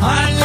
full